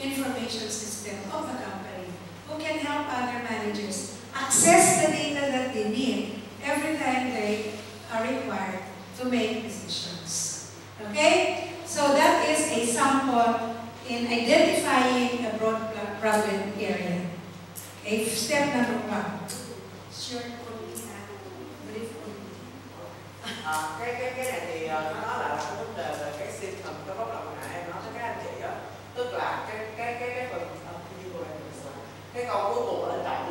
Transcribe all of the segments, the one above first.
information system of the company who can help other managers access the data that they need every time they are required to make decisions. Okay? So that is a sample in identifying a broad problem area. Okay, step number one. Brief À, cái cái cái này thì uh, nó là cái đề về cái symptom cái cái câu cuối cùng ở bên trọng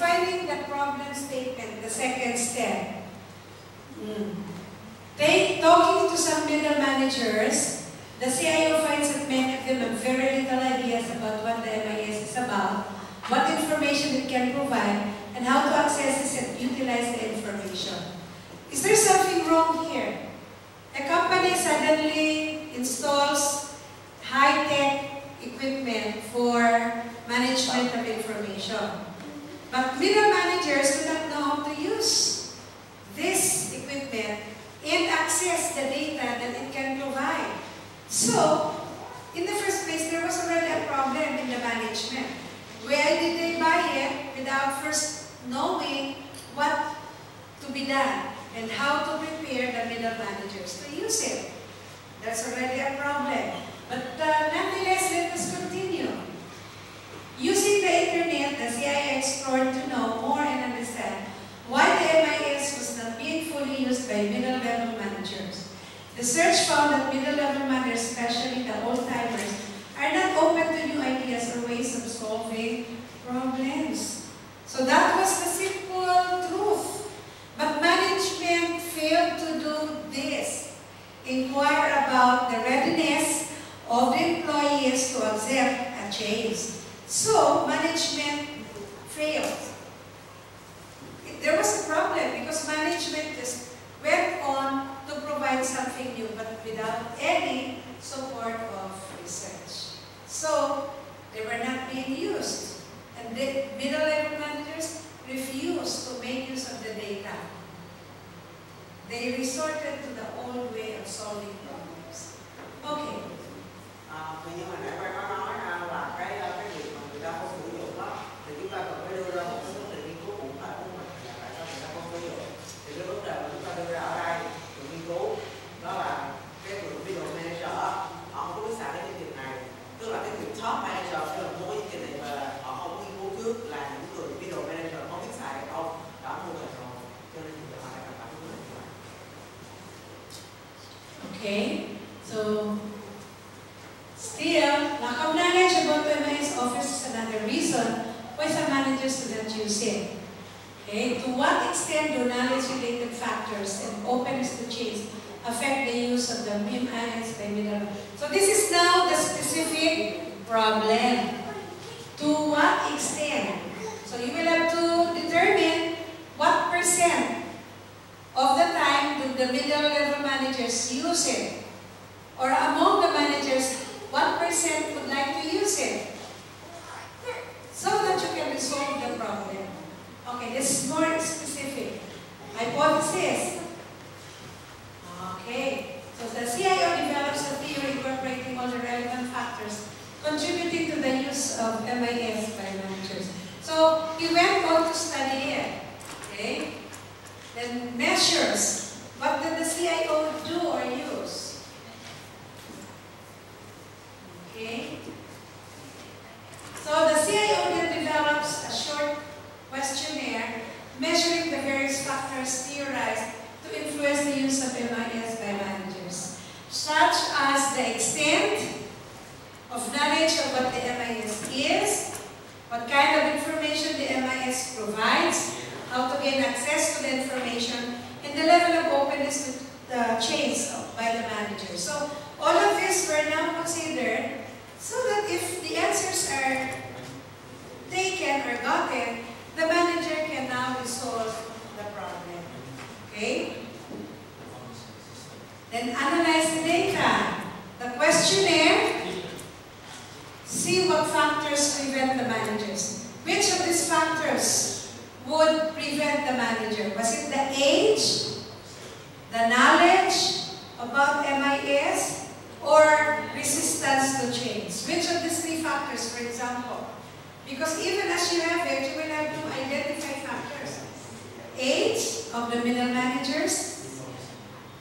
Defining the problem statement, the second step. Mm. They, talking to some middle managers, the CIO finds that many of them have very little ideas about what the MIS is about, what information it can provide, and how to access and utilize the information. Is there something wrong here? A company suddenly installs high-tech equipment for management of information. But middle managers do not know how to use this equipment and access the data that it can provide. So, in the first place, there was already a problem in the management. Where did they buy it without first knowing what to be done and how to prepare the middle managers to use it? That's already a problem. But uh, nonetheless, let us continue. Internet, the CIO explored to know more and understand why the MIS was not being fully used by middle-level managers. The search found that middle-level managers, especially the old-timers, are not open to new ideas or ways of solving problems. So that was the simple truth. But management failed to do this. Inquire about the readiness of the employees to accept a change. So, management failed. There was a problem because management just went on to provide something new but without any support of research. So, they were not being used. And the middle-level managers refused to make use of the data. They resorted to the old way of solving problems. Okay. À, what extent do knowledge-related factors and openness to change affect the use of the MIS by middle? So this is now the specific problem. To what extent? So you will have to determine what percent of the time do the middle level managers use it? Or among the managers, what percent would like to use it? So that you can resolve the problem. Okay, this is more specific. Hypothesis. Okay, so the CIO develops a theory incorporating all the relevant factors contributing to the use of MIS by managers. So he went on to study it. Okay? Then measures. What did the CIO do or use? Okay? factors theorized to influence the use of MIS by managers, such as the extent of knowledge of what the MIS is, what kind of information the MIS provides, how to gain access to the information, and the level of openness to the change by the manager. So all of these were now considered so that if the answers are taken or gotten,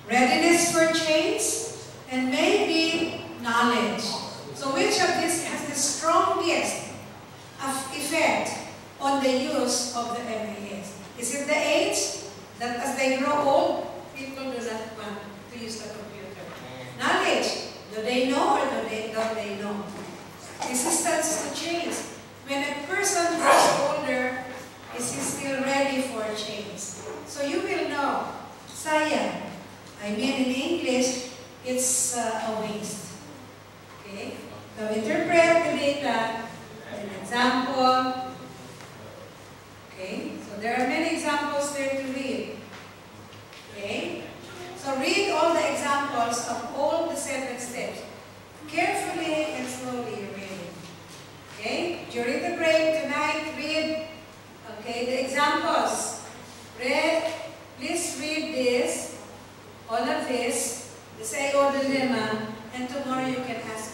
readiness for change, and maybe knowledge. So which of these has the strongest effect on the use of the MIS? Is it the age that as they grow old, people do not want to use the computer? Knowledge, do they know or do they, don't they know? Resistance to change. When a person grows older, is he still ready for change? So you will know. Sayang, I mean in English, it's uh, a waste. Okay? So interpret the data an example. Okay? So there are many examples there to read. Okay? So read all the examples of all the seven steps. Carefully and slowly read. Okay? During the break tonight, read okay, the examples. and tomorrow you can ask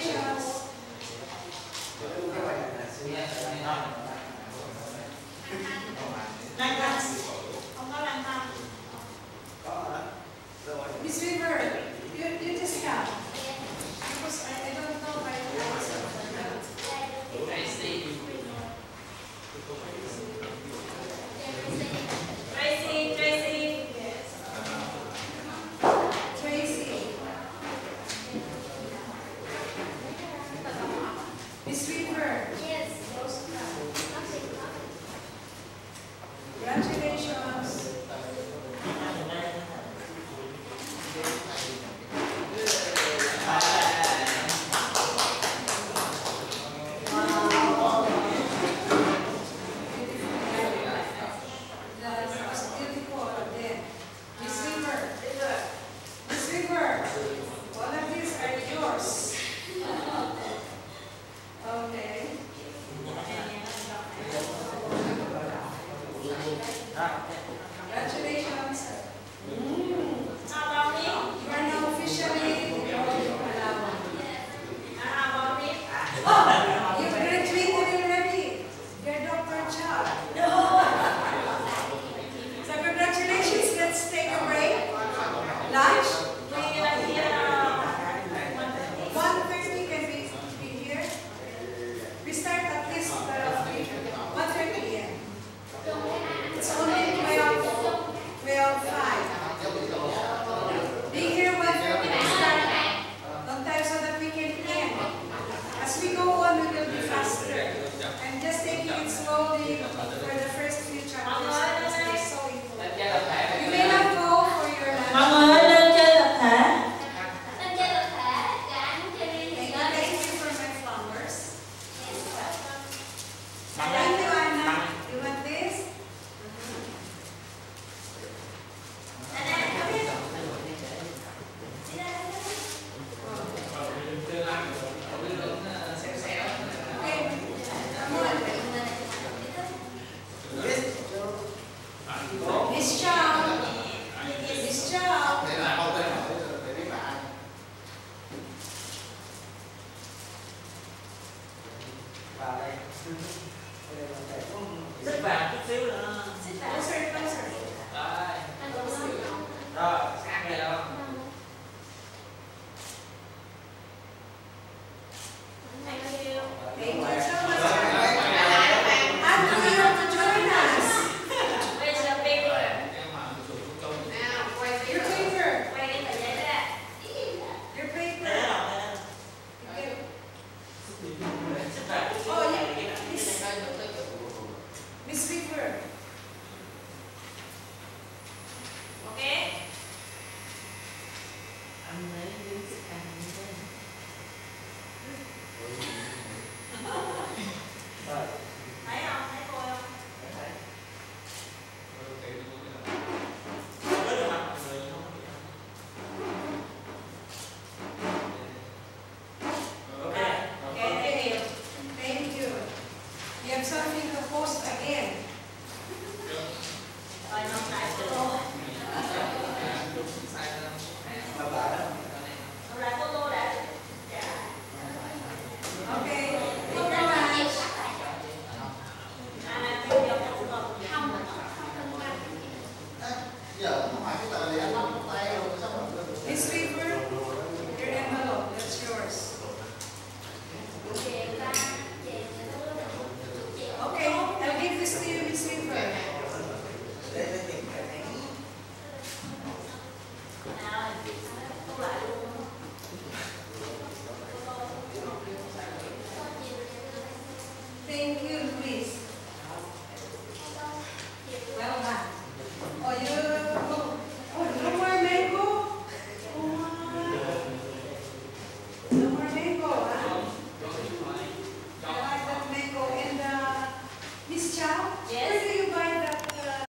Congratulations. Lan Lan. Congratulations.